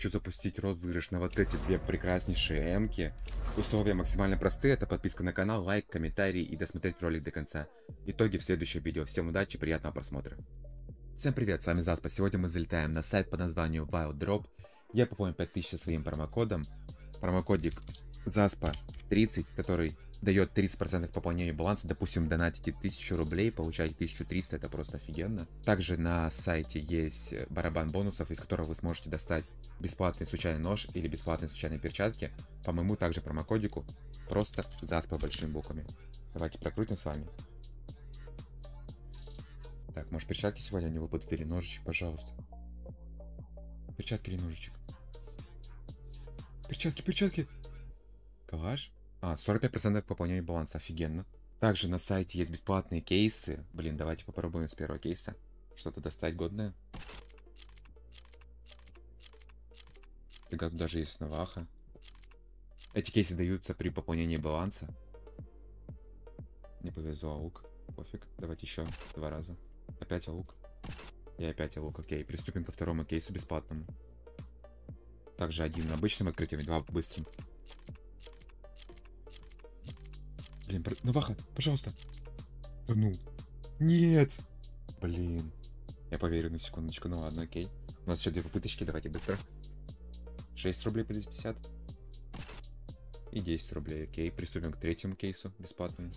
хочу запустить розыгрыш на вот эти две прекраснейшие эмки. Условия максимально простые, это подписка на канал, лайк, комментарий и досмотреть ролик до конца. Итоги в следующем видео. Всем удачи, приятного просмотра. Всем привет, с вами Заспа. Сегодня мы залетаем на сайт под названием Wild Drop. Я пополню 5000 своим промокодом. Промокодик Заспа 30, который дает 30% пополнения баланса. Допустим, донатите 1000 рублей, получаете 1300, это просто офигенно. Также на сайте есть барабан бонусов, из которого вы сможете достать бесплатный случайный нож или бесплатные случайные перчатки. По моему также промокодику, просто заспа большими буквами. Давайте прокрутим с вами. Так, может перчатки сегодня не выпадут или ножичек, пожалуйста. Перчатки или ножичек? Перчатки, перчатки! Калаш? А, 45% пополнения баланса, офигенно. Также на сайте есть бесплатные кейсы. Блин, давайте попробуем с первого кейса что-то достать годное. Тут даже есть наваха. Эти кейсы даются при пополнении баланса. Не повезло, аук. Пофиг. Давайте еще два раза. Опять аук. И опять аук. Окей, приступим ко второму кейсу бесплатному. Также один обычным открытием два быстрым. Блин, про... Наваха, пожалуйста. Да ну. Нет. Блин. Я поверю на секундочку. Ну ладно, окей. У нас еще две попыточки, давайте быстро. 6 рублей по 250. И 10 рублей, окей. Приступим к третьему кейсу бесплатному.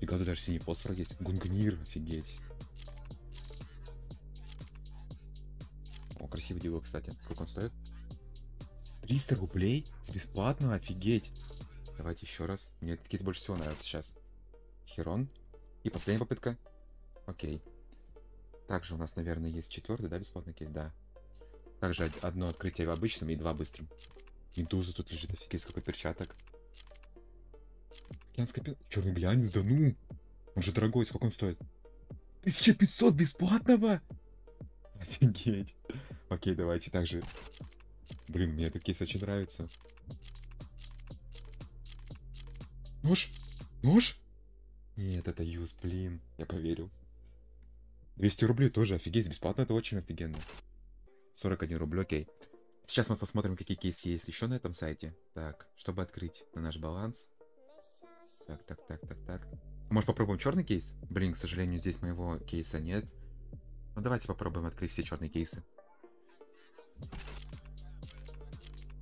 И тут даже синий фосфор есть. Гунгнир, офигеть. О, красивый дило, кстати. Сколько он стоит? 300 рублей? С бесплатно? Офигеть. Давайте еще раз. Мне этот кейс больше всего нравится сейчас. Херон. И последняя попытка. Окей. Также у нас, наверное, есть четвертый, да, бесплатный кейс? Да. Также одно открытие в обычном и два быстрым. Медуза тут лежит, офигеть, сколько перчаток. Океанская пен... Черный глянец, да ну! Он же дорогой, сколько он стоит? 1500 бесплатного? Офигеть. Окей, давайте также Блин, мне этот кейс очень нравится. Нож? Нож? Нет, это юз, блин. Я поверил. 200 рублей тоже офигеть, бесплатно, это очень офигенно. 41 рубль, окей. Сейчас мы посмотрим, какие кейсы есть еще на этом сайте. Так, чтобы открыть на наш баланс. Так, так, так, так, так. Может попробуем черный кейс? Блин, к сожалению, здесь моего кейса нет. Ну давайте попробуем открыть все черные кейсы.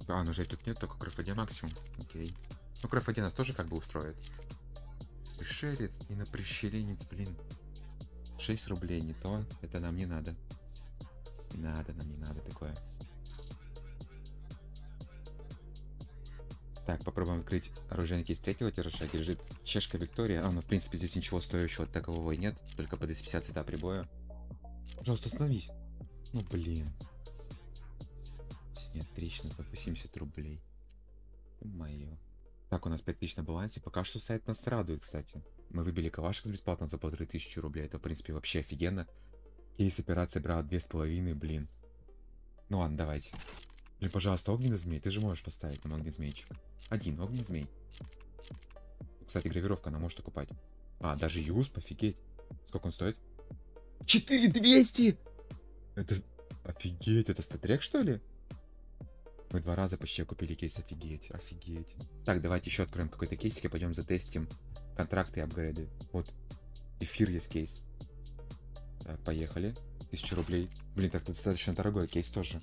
А, ножей тут нет, только крафаде максимум. Окей. Ну, крафаде нас тоже как бы устроит. Пришелец и на пришеленец, блин. 6 рублей не то, это нам не надо. Не надо, нам не надо такое. Так, попробуем открыть оружейный кейс третьего тиража, лежит чешка Виктория. А, ну в принципе здесь ничего стоящего такового и нет, только по 250 цвета прибоя. Пожалуйста, остановись. Ну блин. Нет, отлично, за 80 рублей. Мое. Так, у нас 5000 на балансе. Пока что сайт нас радует, кстати. Мы выбили кавашек бесплатно за полторы тысячи рублей. Это, в принципе, вообще офигенно. Кейс операция брала две с половиной, блин. Ну ладно, давайте. Блин, пожалуйста, огненный змей. Ты же можешь поставить нам огненный змейчик. Один огненный змей. Кстати, гравировка она может окупать. А, даже юз, офигеть. Сколько он стоит? 4200! Это... Офигеть, это статрек, что ли? Мы два раза почти купили кейс, офигеть, офигеть. Так, давайте еще откроем какой-то кейсик и пойдем затестим контракты и апгрейды. Вот, эфир есть кейс. Так, поехали. Тысяча рублей. Блин, так достаточно дорогой кейс тоже.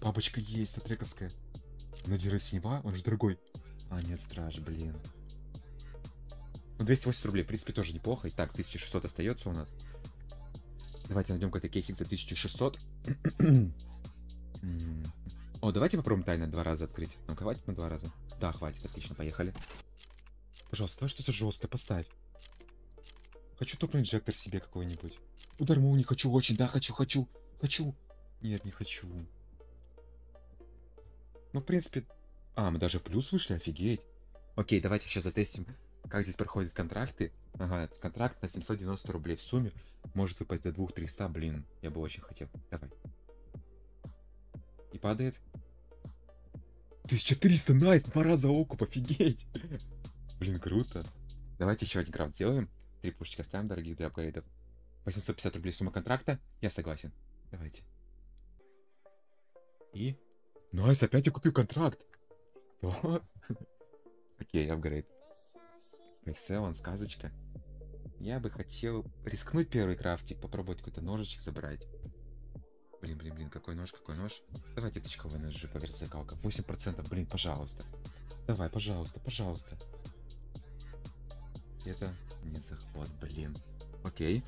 Бабочка есть, статрековская. Надира синева, он же дорогой. А, нет, страж, блин. Ну, 280 рублей, в принципе, тоже неплохо. Итак, 1600 остается у нас. Давайте найдем какой-то кейсик за 1600. О, давайте попробуем тайно два раза открыть. Ну, хватит на два раза? Да, хватит, отлично, поехали. Пожалуйста, давай что-то жесткое, поставь. Хочу топ инжектор себе какой-нибудь. Удар не хочу очень, да, хочу, хочу, хочу. Нет, не хочу. Ну, в принципе... А, мы даже в плюс вышли, офигеть. Окей, давайте сейчас затестим, как здесь проходят контракты. Ага, контракт на 790 рублей в сумме. Может выпасть до 2300, блин, я бы очень хотел. Давай. Падает. 1300, найс, два раза окуп, офигеть. Блин, круто. Давайте еще один крафт сделаем. Три пушечки оставим, дорогих, для апгрейдов. 850 рублей сумма контракта. Я согласен. Давайте. И... Nice, опять я купил контракт. Что? Окей, апгрейд. Пэкселан, сказочка. Я бы хотел рискнуть первый крафтик, попробовать какой-то ножичек забрать. Блин, блин, блин, какой нож, какой нож? Давайте тычковый нож же по версии калка. 8%, блин, пожалуйста. Давай, пожалуйста, пожалуйста. Это не заход, блин. Окей.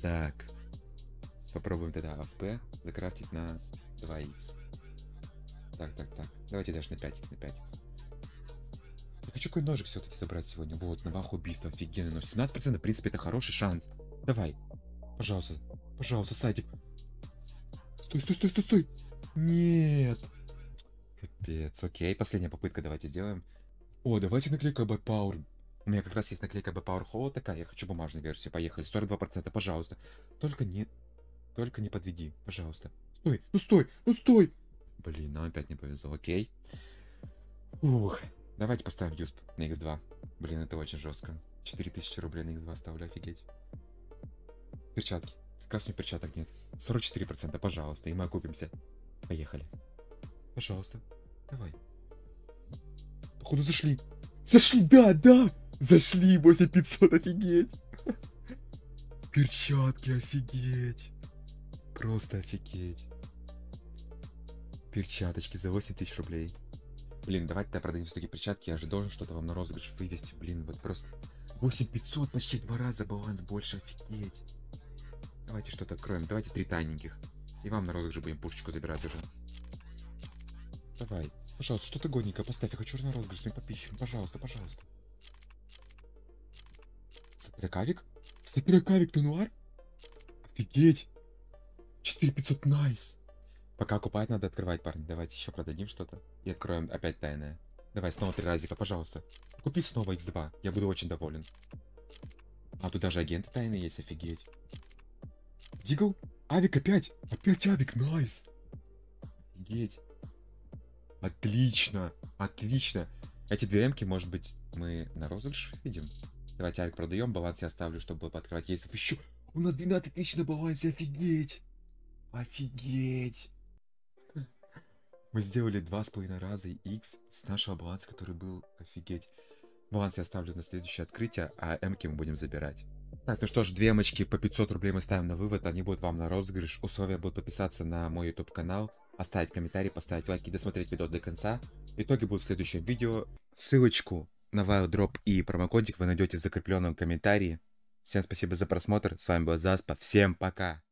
Так. Попробуем тогда АФП закрафтить на 2х. Так, так, так. Давайте даже на 5х, на 5х. Я хочу какой ножик все-таки забрать сегодня. Вот, навах убийства, офигенный нож. 17% в принципе это хороший шанс. Давай. Пожалуйста, пожалуйста, сайтик. Стой, стой, стой, стой, стой. Нет. Капец. Окей, последняя попытка давайте сделаем. О, давайте наклейка Bad Power. У меня как раз есть наклейка Bad Power Hollow такая. Я хочу бумажную версию. Поехали. 42%, пожалуйста. Только не... Только не подведи, пожалуйста. Стой, ну стой, ну стой. Блин, нам опять не повезло. Окей. Ух. Давайте поставим юсп на x2. Блин, это очень жестко. 4000 рублей на x2 ставлю, офигеть. Перчатки. Мне перчаток нет. 44%, пожалуйста, и мы окупимся. Поехали. Пожалуйста. Давай. Походу зашли. Зашли, да, да! Зашли, 8500, офигеть! Перчатки, офигеть! Просто офигеть. Перчаточки за 8000 рублей. Блин, давайте-то продадим все-таки перчатки, я же должен что-то вам на розыгрыш вывести. Блин, вот просто 8500, почти два раза баланс больше, офигеть. Давайте что-то откроем, давайте три тайненьких. И вам на розыгрыш будем пушечку забирать уже. Давай, пожалуйста, что-то годненькое поставь, я хочу на розыгрыш своим подписчикам, пожалуйста, пожалуйста. Сатракавик? Сатракавик Тенуар? Офигеть! 4500, найс! Пока купать надо открывать, парни. Давайте еще продадим что-то. И откроем опять тайное. Давай, снова три разика, пожалуйста. Купи снова x2. Я буду очень доволен. А тут даже агенты тайные есть, офигеть. Дигл? Авик опять! Опять Авик, найс! Офигеть. Отлично! Отлично! Эти две эмки, может быть, мы на розыгрыш видим? Давайте Авик продаем, баланс я оставлю, чтобы подкрывать кейсов еще. У нас 12 тысяч на балансе, офигеть! Офигеть! Мы сделали два с половиной раза X с нашего баланса, который был офигеть. Баланс я оставлю на следующее открытие, а эмки мы будем забирать. Так, ну что ж, две эмочки по 500 рублей мы ставим на вывод, они будут вам на розыгрыш. Условия будут подписаться на мой YouTube канал, оставить комментарий, поставить лайк и досмотреть видос до конца. Итоги будут в следующем видео. Ссылочку на Wild и промокодик вы найдете в закрепленном комментарии. Всем спасибо за просмотр, с вами был Заспа, всем пока!